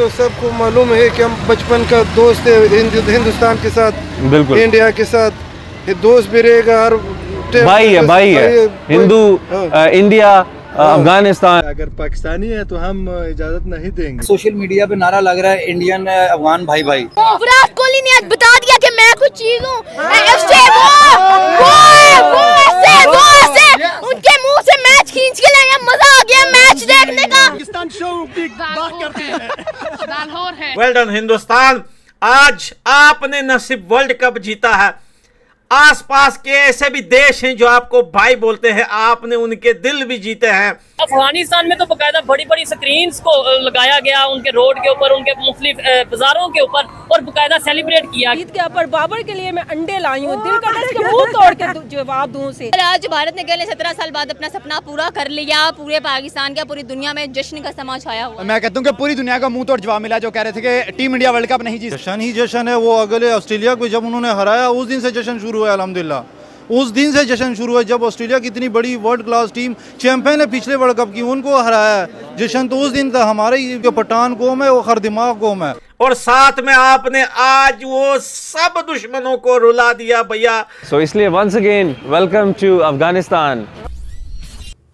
तो सबको मालूम है कि हम बचपन का दोस्त है हिंदुस्तान के साथ बिल्कुल। इंडिया के साथ। ये दोस्त भी रहेगा हर भाई है भाई है। हिंदू हाँ। इंडिया अफ़गानिस्तान। अगर पाकिस्तानी है तो हम इजाज़त नहीं देंगे। सोशल मीडिया पे नारा लग रहा है इंडियन अफगान भाई भाई। विराट कोहली ने आज बता दिया कि मैं कुछ चीज़ हूँ। ऐसे वो वो वो वो उनके मुँह से मैच खींच के लाया गया मैच देखने का। वेल डन हिंदुस्तान आज आपने नसीब सिर्फ़ वर्ल्ड कप जीता है। आसपास के ऐसे भी देश हैं जो आपको भाई बोलते हैं आपने उनके दिल भी जीते हैं। अफ़गानिस्तान में तो बकायदा बड़ी बड़ी स्क्रीन को लगाया गया उनके रोड के ऊपर उनके मुख्तलिफ़ बाजारों के ऊपर और बकायदा सेलिब्रेट किया। ईद के ऊपर बाबर के लिए मैं अंडे लाई हूँ। दिल का मुँह तोड़ के जवाब दूँ उसे। आज भारत ने गले सत्रह साल बाद अपना सपना पूरा कर लिया पूरे पाकिस्तान का पूरी दुनिया में जश्न का समा छाया हुआ मैं कहता हूँ की पूरी दुनिया का मुँह तोड़ जवाब मिला जो कह रहे थे कि टीम इंडिया वर्ल्ड कप नहीं जीत जश्न ही जश्न है वो अगले ऑस्ट्रेलिया को जब उन्होंने हराया उस दिन से जश्न शुरू हुआ अलहमदिल्ला। उस दिन से जश्न शुरू हुआ जब ऑस्ट्रेलिया की इतनी बड़ी वर्ल्ड क्लास टीम चैंपियन है पिछले वर्ल्ड कप की उनको हराया है। जश्न तो उस दिन था हमारे जो पठान कौम है वो हर दिमाग कौम है। और साथ में आपने आज वो सब दुश्मनों को रुला दिया भैया। सो so, इसलिए once again welcome to Afghanistan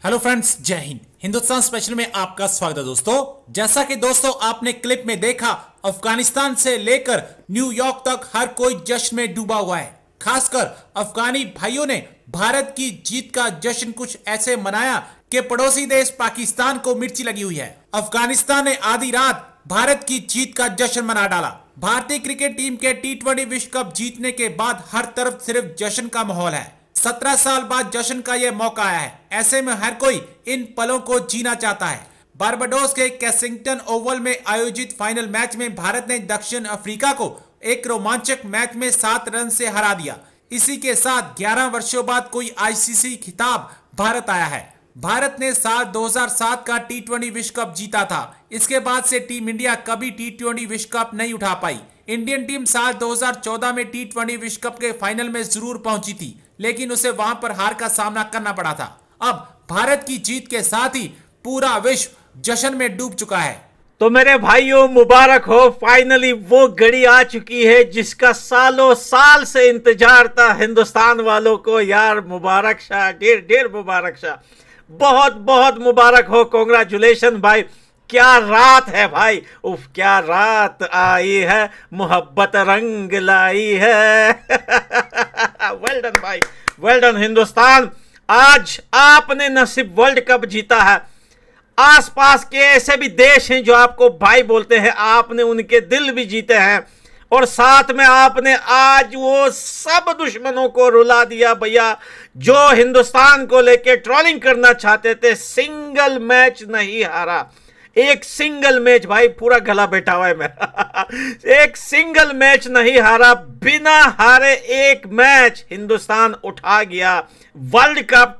hello friends जय हिंद हिंदुस्तान स्पेशल में आपका स्वागत है दोस्तों। जैसा कि दोस्तों आपने क्लिप में देखा अफ़गानिस्तान से लेकर न्यूयॉर्क तक हर कोई जश्न में डूबा हुआ है। खासकर अफगानी भाइयों ने भारत की जीत का जश्न कुछ ऐसे मनाया कि पड़ोसी देश पाकिस्तान को मिर्ची लगी हुई है। अफ़गानिस्तान ने आधी रात भारत की जीत का जश्न मना डाला। भारतीय क्रिकेट टीम के टी ट्वेंटी विश्व कप जीतने के बाद हर तरफ़ सिर्फ़ जश्न का माहौल है। सत्रह साल बाद जश्न का यह मौका आया है। ऐसे में हर कोई इन पलों को जीना चाहता है। बारबाडोस के कैसिंगटन ओवल में आयोजित फाइनल मैच में भारत ने दक्षिण अफ्रीका को एक रोमांचक मैच में सात रन से हरा दिया। इसी के साथ 11 वर्षों बाद कोई आईसीसी खिताब भारत आया है। भारत ने साल 2007 का टी ट्वेंटी विश्व कप जीता था। इसके बाद से टीम इंडिया कभी टी ट्वेंटी विश्व कप नहीं उठा पाई। इंडियन टीम साल 2014 में टी ट्वेंटी विश्व कप के फाइनल में ज़रूर पहुँची थी, लेकिन उसे वहाँ पर हार का सामना करना पड़ा था। अब भारत की जीत के साथ ही पूरा विश्व जश्न में डूब चुका है। तो मेरे भाइयों, मुबारक हो फाइनली वो घड़ी आ चुकी है जिसका सालों साल से इंतज़ार था हिंदुस्तान वालों को। यार मुबारक शाह, ढेर ढेर मुबारक शाह। बहुत बहुत मुबारक हो कॉन्ग्रेचुलेशन भाई। क्या रात है भाई। उफ, क्या रात आई है। मोहब्बत रंग लाई है। वेल डन भाई। Well done Hindustan. आज आपने न वर्ल्ड कप जीता है। आसपास के ऐसे भी देश हैं जो आपको भाई बोलते हैं, आपने उनके दिल भी जीते हैं। और साथ में आपने आज वो सब दुश्मनों को रुला दिया भैया, जो हिंदुस्तान को लेके ट्रॉलिंग करना चाहते थे। सिंगल मैच नहीं हारा। एक सिंगल मैच, भाई पूरा गला बैठा हुआ है मेरा। एक सिंगल मैच नहीं हारा। बिना हारे एक मैच हिंदुस्तान उठा गया। वर्ल्ड कप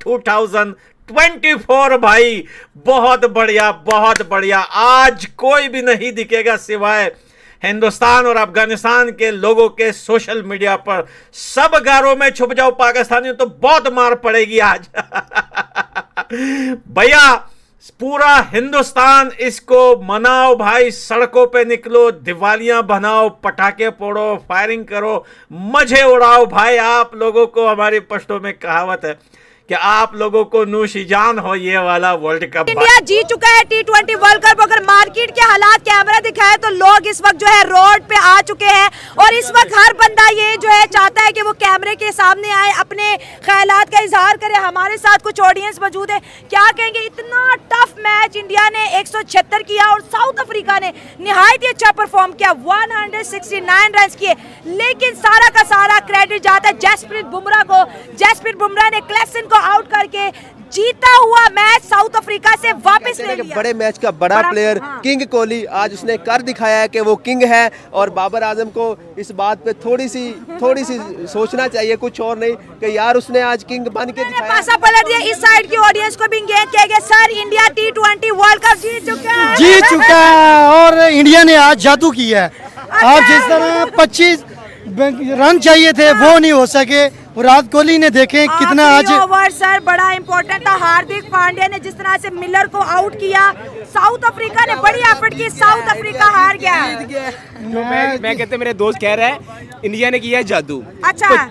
2024 भाई, बहुत बढ़िया बहुत बढ़िया। आज कोई भी नहीं दिखेगा सिवाय हिंदुस्तान और अफ़गानिस्तान के लोगों के सोशल मीडिया पर। सब घरों में छुप जाओ, पाकिस्तानियों तो बहुत मार पड़ेगी आज। भैया, पूरा हिंदुस्तान इसको मनाओ भाई, सड़कों पे निकलो, दिवालियाँ बनाओ, पटाखे फोड़ो, फायरिंग करो, मज़े उड़ाओ भाई, आप लोगों को हमारी पश्तों में कहावत है। कि आप लोगों को नूशिजान हो ये वाला वर्ल्ड कप इंडिया जीत चुका है टी ट्वेंटी वर्ल्ड कप अगर मार्केट के हालात कैमरा दिखाए तो लोग इस वक्त जो है रोड पे आ चुके हैं और इस वक्त हर बंदा ये जो है चाहता है कि वो कैमरे के सामने आए अपने ख्याल का इजहार करे। हमारे साथ कुछ ऑडियंस मौजूद है। क्या कहेंगे? इतना टफ मैच इंडिया ने एक सौ छिहत्तर किया और साउथ अफ्रीका ने निहायत ही अच्छा परफॉर्म किया। 169 रन किए। लेकिन सारा का सारा क्रेडिट जाता है जसप्रीत बुमराह को। जसप्रीत बुमराह ने क्लेसन को आउट करके जीता हुआ मैच साउथ अफ्रीका से वापस ले लिया। बड़े मैच का बड़ा, बड़ा- प्लेयर हाँ। किंग कोहली आज उसने कर दिखाया है कि वो किंग है और बाबर आज़म को इस बात पे थोड़ी सी थोड़ी सी सोचना चाहिए कुछ और नहीं कि यार उसने आज किंग बन के दिखाया। पासा पलट दिया इस साइड की ऑडियंस को भी इंगेज किया गया। Sir India T twenty world cup जीत चुका है। जीत चुका है और इंडिया ने आज जादू किया है। आप जिस तरह 25 रन चाहिए थे वो नहीं हो सके। विराट कोहली ने देखे कितना आज ओवर सर बड़ा इंपॉर्टेंट था। हार्दिक पांड्या ने जिस तरह से मिलर को आउट किया साउथ अफ्रीका ने बड़ी एफर्ट की साउथ अफ्रीका हार गया। तो मैं मैं कहते मेरे दोस्त कह रहा है इंडिया ने किया जादू। अच्छा।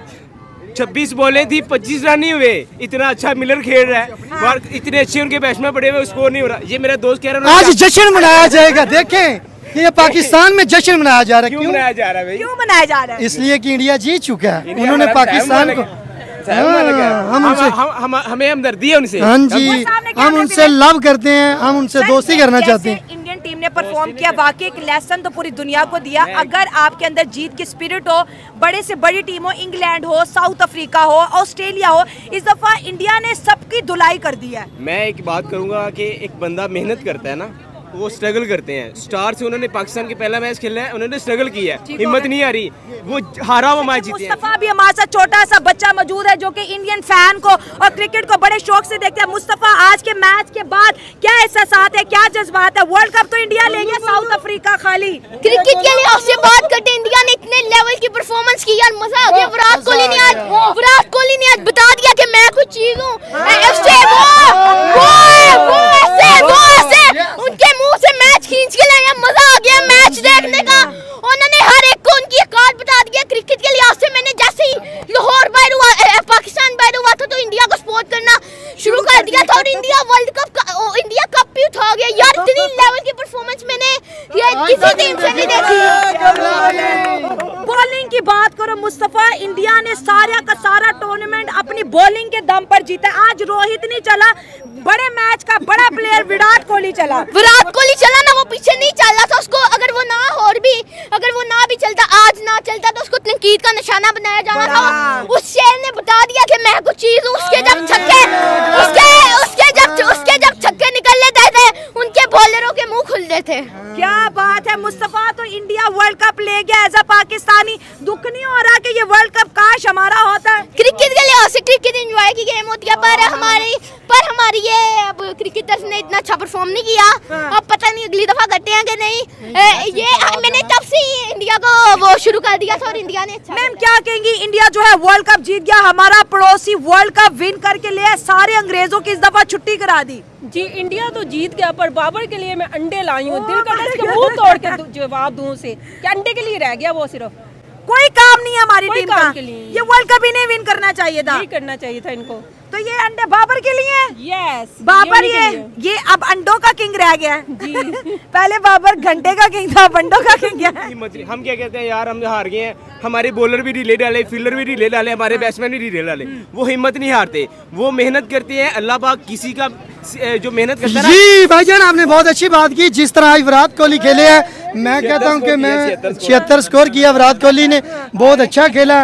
छब्बीस बॉलें थी पच्चीस रन नहीं हुए। इतना अच्छा मिलर खेल रहा है। और इतने अच्छे उनके बैट्समैन पड़े हुए स्कोर नहीं हो रहा। ये मेरा दोस्त कह रहा है आज जश्न मनाया जाएगा देखें। ये पाकिस्तान में जश्न मनाया जा रहा है। क्यों मनाया जा रहा है क्यों मनाया जा रहा है? इसलिए कि इंडिया जीत चुका है। उन्होंने पाकिस्तान को? हाँ, हम हम उनसे हम हम हमें हमदर्दी है उनसे। हाँ जी हम उनसे लव करते हैं हम उनसे दोस्ती करना चाहते हैं। इंडियन टीम ने परफॉर्म किया वाकई एक लेसन तो पूरी दुनिया को दिया। अगर आपके अंदर जीत की स्पिरिट हो बड़े से बड़ी टीम हो इंग्लैंड हो साउथ अफ्रीका हो ऑस्ट्रेलिया हो इस दफ़ा इंडिया ने सबकी धुलाई कर दी है। मैं एक बात करूँगा कि एक बंदा मेहनत करता है ना वो स्ट्रगल करते हैं। स्टार से उन्होंने पाकिस्तान के पहला मैच खेला है उन्होंने स्ट्रगल किया है। हिम्मत नहीं आ रही। वो हारा हुआ मैच जीते मुस्तफ़ा भी हमारे साथ छोटा सा बच्चा मौजूद है जो कि इंडियन फ़ैन को और क्रिकेट को बड़े शौक से देखते हैं। मुस्तफ़ा आज के मैच के बाद क्या एहसास है क्या जज्बात है? वर्ल्ड कप तो इंडिया ले गया साउथ अफ्रीका खाली। क्रिकेट के लिए आपसे बात करते इंडिया ने इतने लेवल की परफॉर्मेंस की यार मज़ा आ गया विराट कोहली ने आज विराट कोहली ने आज बता दिया कि मैं कुछ चीज़ हूँ ऐसे वो वो वो ऐसे वो ऐसे उनके मुँह से मैच खींच के लाया मज़ा आ गया मैच देखने का उन्होंने हर एक को उनकी औकात बता दिया क्रिकेट के लिहाज से मैंने जैसे ही लाहौर बाहर हुआ अ, पाकिस्तान बाहर हुआ था तो इंडिया को सपोर्ट करना शुरू कर दिया था और इंडिया वर्ल्ड कप का ओ, इंडिया कप भी उठा गया यार इतनी लेवल की परफॉर्मेंस मैंने ये किसी टीम से नहीं देखी बॉलिंग की बात करो मुस्तफ़ा इंडिया ने सारा का सारा टूर्नामेंट अपनी बॉलिंग के दम पर जीता। आज रोहित नहीं चला बड़े मैच का बड़ा प्लेयर विराट कोहली चला। विराट कोहली चला ना वो पीछे नहीं चल रहा था उसको। अगर वो ना हो और भी अगर वो ना भी चलता आज ना चलता तो उसको तनकीद का निशाना बनाया जाना था। उस शेर ने बता दिया कि मैं कुछ चीज़ हूँ उसके जब छक्के उसके उसके जब उसके जब छक्के निकल लेते थे उनके बॉलरों के मुँह खुलते थे क्या बात है मुस्तफ़ा तो इंडिया वर्ल्ड कप ले गया एज अ पाकिस्तानी। दुख नहीं वर्ल्ड कप काश हमारा होता। क्रिकेट के लिहाज से क्रिकेट एंजॉय की गेम होती है पर हमारी पर हमारी ये अब क्रिकेटर्स ने इतना अच्छा परफॉर्म नहीं किया। अब पता नहीं अगली दफ़ा करते हैं कि नहीं। ये मैंने तब से ही इंडिया को वो शुरू कर दिया था और इंडिया ने अच्छा मैम क्या। कहेंगी? इंडिया जो है वर्ल्ड कप जीत गया हमारा पड़ोसी वर्ल्ड कप विन करके ले आया, सारे अंग्रेज़ों की इस दफ़ा छुट्टी करा दी। जी इंडिया तो जीत गया पर बाबर के लिए मैं अंडे लाई हूँ। दिल का मुँह तोड़ के जवाब दूँ उसे। अंडे के लिए रह गया वो सिर्फ़। कोई काम नहीं है हमारी टीम का। ये वर्ल्ड कप इन्हें विन करना चाहिए था। करना चाहिए था इनको। तो ये अंडे बाबर के लिए यस बाबर ये ये अब अंडों का किंग रह गया है। पहले बाबर घंटे का किंग था अब अंडों का किंग है? हम क्या कहते हैं यार हम हार गए हैं। हमारे बॉलर भी ढीले डाले फील्डर भी ढीले डाले हमारे बैट्समैन भी ढीले डाले। वो हिम्मत नहीं हारते। वो मेहनत करते हैं अल्लाह पाक किसी का जो मेहनत करता है ना जी भाईजान आपने बहुत अच्छी बात की। जिस तरह आज विराट कोहली खेले हैं मैं कहता हूँ कि मैं छिहत्तर स्कोर किया विराट कोहली ने। बहुत अच्छा खेला।